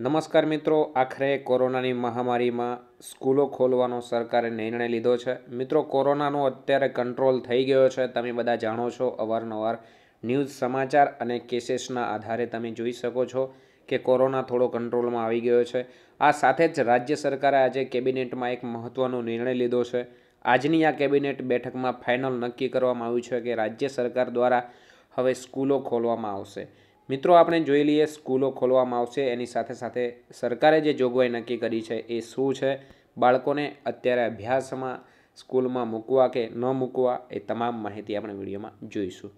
નમસ્કાર મિત્રો, આખરે કોરોનાની મહામારીમાં સ્કૂલો ખોલવાનો સરકારે નિર્ણય લીધો છે. મિત્રો, કોરોનાનો અત્યારે કંટ્રોલ થઈ ગયો છે. તમે બધા જાણો છો, અવારનવાર ન્યૂઝ સમાચાર અને કેસીસના આધારે તમે જોઈ શકો છો કે કોરોના થોડો કંટ્રોલમાં આવી ગયો છે. આ સાથે જ રાજ્ય સરકારે આજે કેબિનેટમાં એક મહત્ત્વનો નિર્ણય લીધો છે. આજની આ કેબિનેટ બેઠકમાં ફાઇનલ નક્કી કરવામાં આવ્યું છે કે રાજ્ય સરકાર દ્વારા હવે સ્કૂલો ખોલવામાં આવશે. મિત્રો, આપણે જોઈ લઈએ સ્કૂલો ખોલવામાં આવશે. એની સાથે સાથે સરકારે જે જોગવાઈ નક્કી કરી છે એ શું છે? બાળકોને અત્યારે અભ્યાસમાં સ્કૂલમાં મૂકવા કે ન મૂકવા એ તમામ માહિતી આપણે વિડીયોમાં જોઈશું.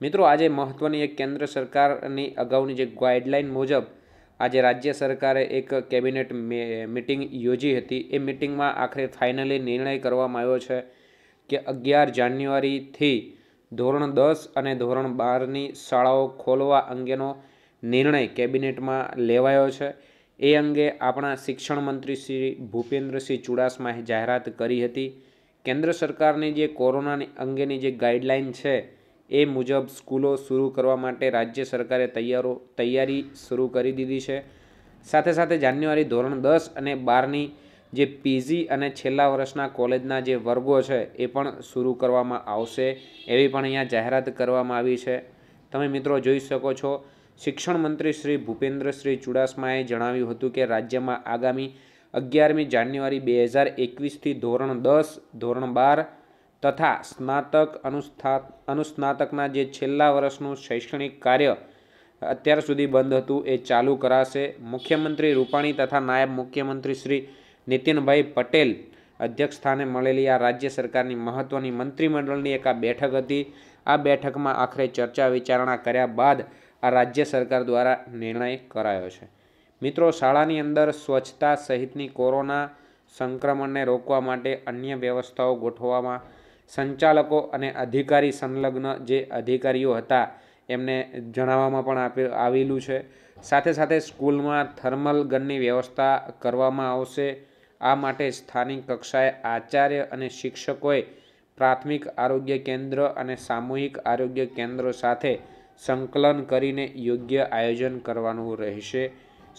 મિત્રો, આજે મહત્ત્વની એક કેન્દ્ર સરકારની અગાઉની જે ગાઈડલાઇન મુજબ આજે રાજ્ય સરકારે એક કેબિનેટ મિટિંગ યોજી હતી. એ મિટિંગમાં આખરે ફાઇનલી નિર્ણય કરવામાં આવ્યો છે કે અગિયાર જાન્યુઆરીથી ધોરણ દસ અને ધોરણ બારની શાળાઓ ખોલવા અંગેનો નિર્ણય કેબિનેટમાં લેવાયો છે. એ અંગે આપણા શિક્ષણ મંત્રી શ્રી ભૂપેન્દ્રસિંહ ચુડાસમાએ જાહેરાત કરી હતી. કેન્દ્ર સરકારની જે કોરોનાની અંગેની જે ગાઈડલાઇન છે એ મુજબ સ્કૂલો શરૂ કરવા માટે રાજ્ય સરકારે તૈયારો, તૈયારી શરૂ કરી દીધી છે. સાથે સાથે જાન્યુઆરી ધોરણ દસ અને બારની જે પીજી અને છેલ્લા વર્ષના કોલેજના જે વર્ગો છે, એ પણ શરૂ કરવામાં આવશે એવી પણ અહીંયા જાહેરાત કરવામાં આવી છે. તમે મિત્રો જોઈ શકો છો, શિક્ષણ મંત્રી શ્રી ભૂપેન્દ્રશ્રી ચુડાસમાએ જણાવ્યું હતું કે રાજ્યમાં આગામી અગિયારમી જાન્યુઆરી બે હજાર એકવીસથી ધોરણ દસ, ધોરણ બાર તથા સ્નાતક અનુસ્થા, અનુસ્નાતકના જે છેલ્લા વર્ષનું શૈક્ષણિક કાર્ય અત્યાર સુધી બંધ હતું, એ ચાલુ કરાશે. મુખ્યમંત્રી રૂપાણી તથા નાયબ મુખ્યમંત્રી શ્રી નીતિનભાઈ પટેલ અધ્યક્ષસ્થાને મળેલી આ રાજ્ય સરકારની મહત્ત્વની મંત્રીમંડળની એક આ બેઠક હતી. આ બેઠકમાં આખરે ચર્ચા વિચારણા કર્યા બાદ આ રાજ્ય સરકાર દ્વારા નિર્ણય કરાયો છે. મિત્રો, શાળાની અંદર સ્વચ્છતા સહિતની કોરોના સંક્રમણને રોકવા માટે અન્ય વ્યવસ્થાઓ ગોઠવવામાં સંચાલકો અને અધિકારી સંલગ્ન જે અધિકારીઓ હતા એમને જણાવવામાં પણ આવેલું છે. સાથે સાથે સ્કૂલમાં થર્મલ ગનની વ્યવસ્થા કરવામાં આવશે. આ માટે સ્થાનિક કક્ષાએ આચાર્ય અને શિક્ષકોએ પ્રાથમિક આરોગ્ય કેન્દ્ર અને સામૂહિક આરોગ્ય કેન્દ્રો સાથે સંકલન કરીને યોગ્ય આયોજન કરવાનું રહેશે.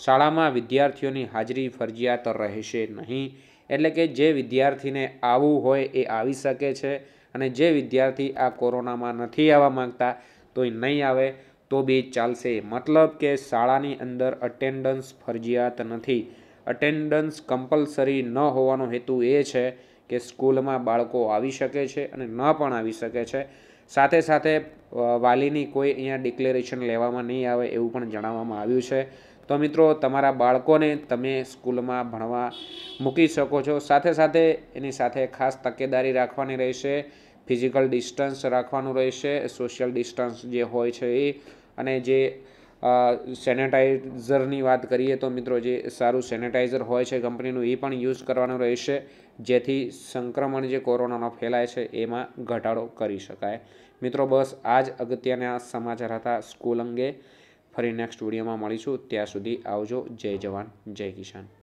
શાળામાં વિદ્યાર્થીઓની હાજરી ફરજિયાત રહેશે નહીં. એટલે કે જે વિદ્યાર્થીને આવવું હોય એ આવી શકે છે અને જે વિદ્યાર્થી આ કોરોનામાં નથી આવવા માંગતા તો એ નહીં આવે, તો બી ચાલશે. મતલબ કે શાળાની અંદર અટેન્ડન્સ ફરજિયાત નથી. અટેન્ડન્સ કમ્પલસરી ન હોવાનો હેતુ એ છે કે સ્કૂલમાં બાળકો આવી શકે છે અને ન પણ આવી શકે છે. સાથે સાથે વાલીની કોઈ અહીંયા ડિક્લેરેશન લેવામાં નહીં આવે એવું પણ જણાવવામાં આવ્યું છે. તો મિત્રો, તમારા બાળકોને તમે સ્કૂલમાં ભણવા મૂકી શકો છો. સાથે સાથે એની સાથે ખાસ તકેદારી રાખવાની રહેશે ફિઝિકલ ડિસ્ટન્સ રાખવાનું રહેશે સોશિયલ ડિસ્ટન્સ જે હોય છે એ, અને જે સેનેટાઈઝરની વાત કરીએ તો મિત્રો જે સારું સેનેટાઈઝર હોય છે કંપનીનું, એ પણ યુઝ કરવાનું રહેશે. જેથી સંક્રમણ જે કોરોનાનો ફેલાય છે, એમાં ઘટાડો કરી શકાય. મિત્રો બસ આ જ અગત્યના સમાચાર હતા સ્કૂલ અંગે. ફરી નેક્સ્ટ વિડીયોમાં મળીશું. ત્યાં સુધી આવજો. જય જવાન. જય કિસાન.